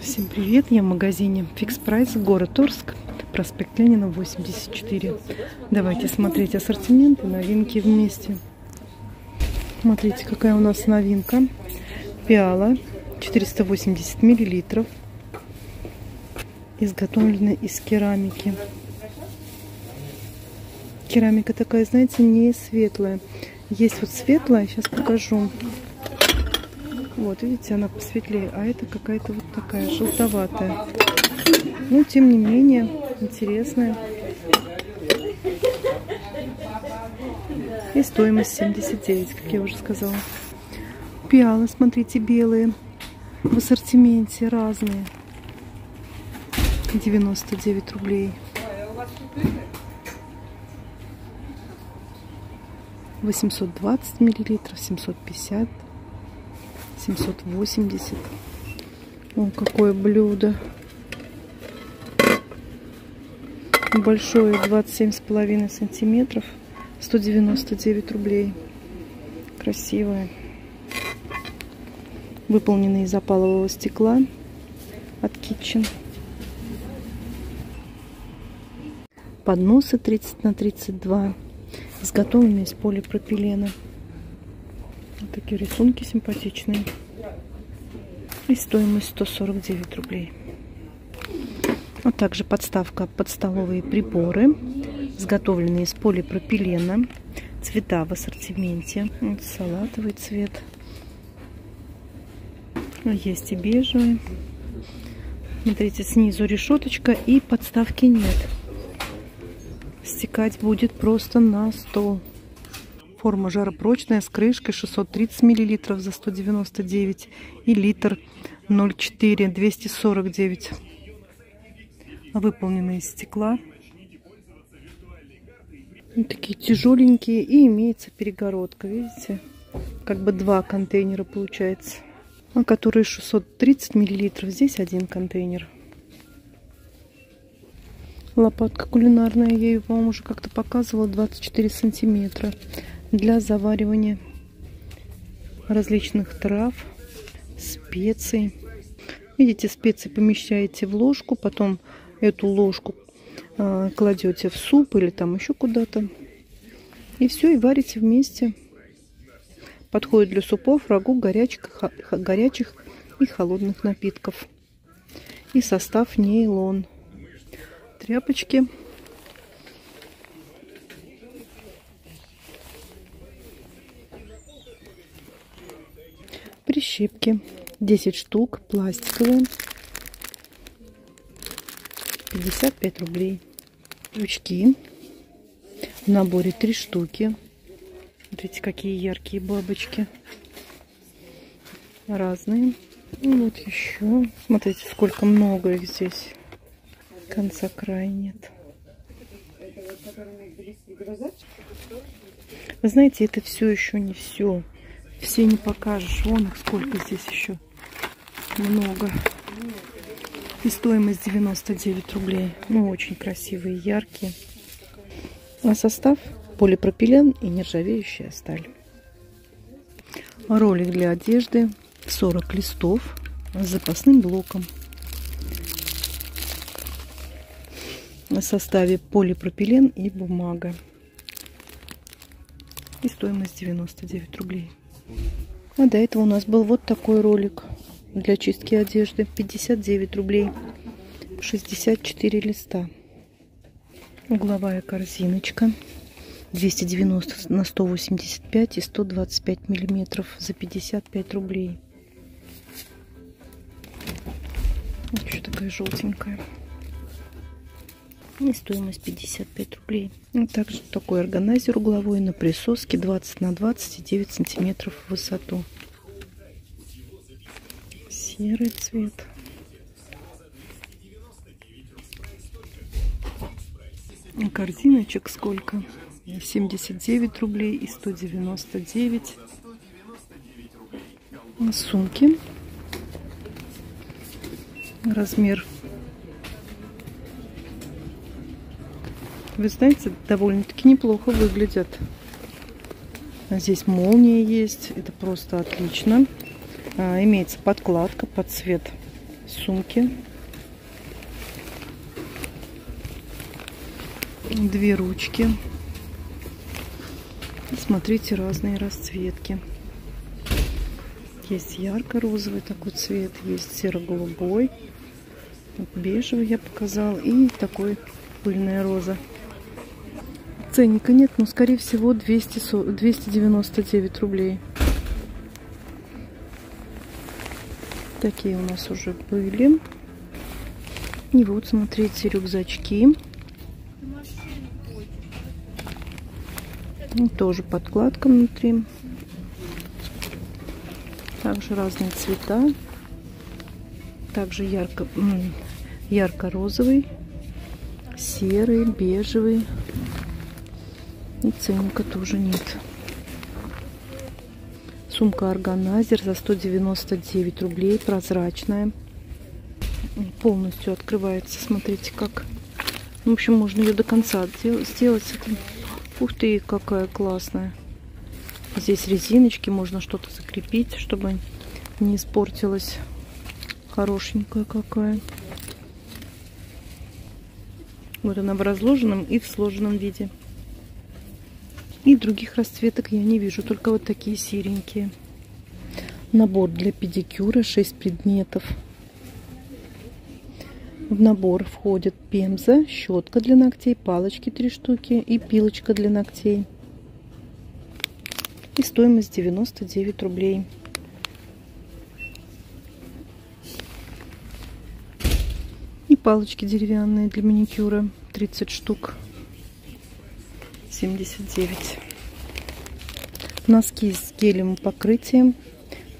Всем привет! Я в магазине Fix Price, город Орск, проспект Ленина, 84. Давайте смотреть ассортимент и новинки вместе. Смотрите, какая у нас новинка. Пиала 480 миллилитров. Изготовлена из керамики. Керамика такая, знаете, не светлая. Есть вот светлая, сейчас покажу. Вот, видите, она посветлее, а это какая-то вот такая желтоватая. Но, тем не менее, интересная. И стоимость 79, как я уже сказала. Пиалы, смотрите, белые. В ассортименте разные. 99 рублей. 820 миллилитров, 750 780. О, какое блюдо. Большое, 27,5 сантиметров. 199 рублей. Красивое. Выполненное из опалового стекла от Kitchen. Подносы 30 на 32. Изготовленные из полипропилена. Вот такие рисунки симпатичные. И стоимость 149 рублей. А также подставка под столовые приборы, изготовленные из полипропилена. Цвета в ассортименте. Вот салатовый цвет. Есть и бежевый. Смотрите, снизу решеточка и подставки нет. Стекать будет просто на стол. Форма жаропрочная с крышкой 630 мл за 199 и литр 0,4 249. Выполнены из стекла. Вот такие тяжеленькие и имеется перегородка, видите? Как бы два контейнера получается. А которые 630 миллилитров. Здесь один контейнер. Лопатка кулинарная, я ее вам уже как-то показывала, 24 сантиметра для заваривания различных трав, специй. Видите, специи помещаете в ложку, потом эту ложку э, кладете в суп или там еще куда-то. И все, и варите вместе. Подходит для супов, рагу, горячих, горячих и холодных напитков. И состав нейлон. Тряпочки прищепки. 10 штук пластиковые. 55 рублей. Крючки. В наборе 3 штуки. Смотрите какие яркие бабочки. Разные. И вот еще. Смотрите сколько много их здесь. Конца края нет. Вы знаете это все еще не все все не покажешь. Вон их сколько здесь еще. Много. И стоимость 99 рублей. Ну, очень красивые, яркие. А состав полипропилен и нержавеющая сталь. Ролик для одежды 40 листов с запасным блоком. На составе полипропилен и бумага. И стоимость 99 рублей. А до этого у нас был вот такой ролик для чистки одежды. 59 рублей. 64 листа. Угловая корзиночка. 290 на 185 и 125 миллиметров за 55 рублей. Еще такая желтенькая. И стоимость 55 рублей. И также такой органайзер угловой на присоске 20 на 29 сантиметров в высоту. Серый цвет. Корзиночек сколько? 79 рублей и 199. Сумки. Размер Вы знаете, довольно-таки неплохо выглядят. Здесь молния есть. Это просто отлично. А, имеется подкладка под цвет сумки. Две ручки. Смотрите, разные расцветки. Есть ярко-розовый такой цвет, есть серо-голубой, бежевый я показал и такой пыльная роза. Ценника нет, но скорее всего 200, 299 рублей. Такие у нас уже были. И вот, смотрите, рюкзачки. Ну, тоже подкладка внутри. Также разные цвета. Также ярко, ярко-розовый, серый, бежевый. И ценника тоже нет. Сумка органайзер за 199 рублей, прозрачная. Полностью открывается, смотрите как. В общем, можно ее до конца сделать. Ух ты, какая классная. Здесь резиночки, можно что-то закрепить, чтобы не испортилась. Хорошенькая какая. Вот она в разложенном и в сложенном виде. И других расцветок я не вижу, только вот такие серенькие. Набор для педикюра, 6 предметов. В набор входят пемза, щетка для ногтей, палочки 3 штуки и пилочка для ногтей. И стоимость 99 рублей. И палочки деревянные для маникюра 30 штук. 79. Носки с гелевым покрытием.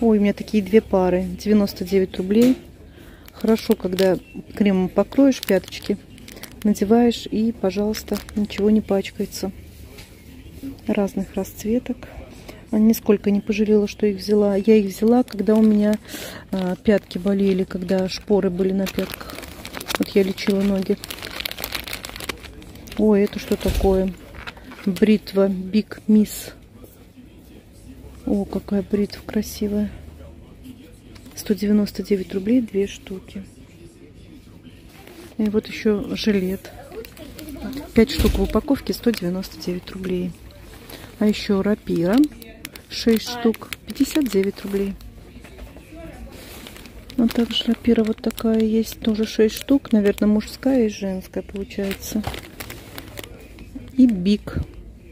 Ой, у меня такие две пары. 99 рублей. Хорошо, когда кремом покроешь пяточки, надеваешь и, пожалуйста, ничего не пачкается. Разных расцветок. Нисколько не пожалела, что их взяла. Я их взяла, когда у меня а, пятки болели, когда шпоры были на пятках. Вот я лечила ноги. Ой, это что такое? Бритва Big Miss. О, какая бритва красивая. 199 рублей, две штуки. И вот еще жилет. 5 штук в упаковке, 199 рублей. А еще рапира, 6 штук, 59 рублей. А также рапира вот такая есть, тоже 6 штук. Наверное, мужская и женская получается. И биг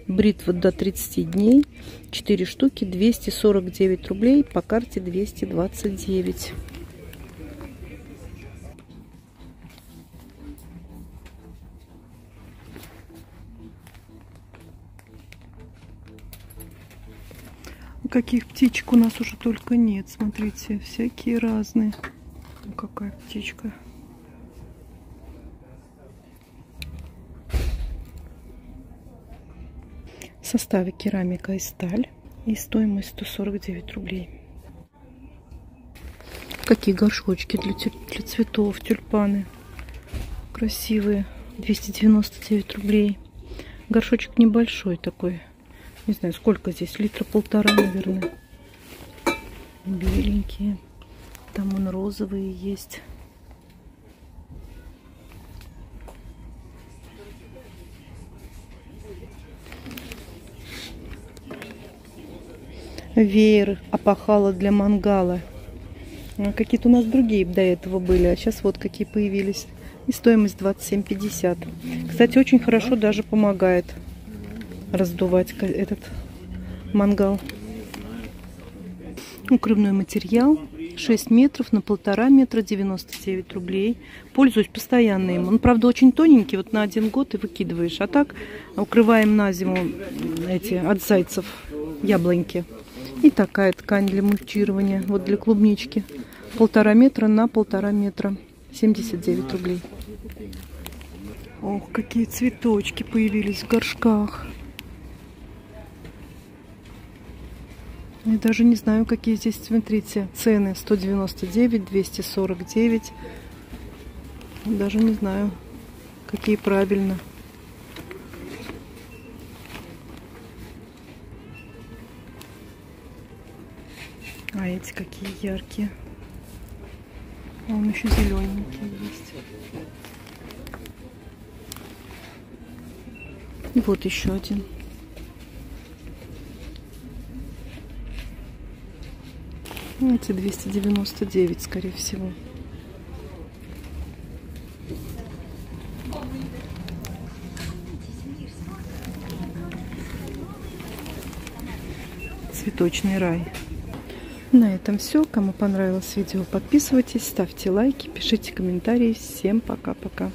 бритва до 30 дней. 4 штуки 249 рублей по карте 229 каких птичек у нас уже только нет? Смотрите всякие разные. Какая птичка составе керамика и сталь. И стоимость 149 рублей. Какие горшочки для, для цветов, тюльпаны. Красивые. 299 рублей. Горшочек небольшой такой. Не знаю, сколько здесь. Литра полтора, наверное. Беленькие. Там он розовые есть. Веер опахала для мангала. А какие-то у нас другие до этого были, а сейчас вот какие появились. И стоимость 27,50. Кстати, очень хорошо даже помогает раздувать этот мангал. Укрывной материал 6 метров на полтора метра 99 рублей. Пользуюсь постоянно им. Он, правда, очень тоненький, вот на один год и выкидываешь. А так укрываем на зиму эти от зайцев яблоньки. И такая ткань для мульчирования, вот для клубнички. Полтора метра на полтора метра. 79 рублей. Ох, какие цветочки появились в горшках. Я даже не знаю, какие здесь, смотрите, цены. 199, 249. Даже не знаю, какие правильно. А эти какие яркие. А он еще зелененький есть. Вот еще один. Ну, эти 299, скорее всего. Цветочный рай. На этом все. Кому понравилось видео, подписывайтесь, ставьте лайки, пишите комментарии. Всем пока-пока.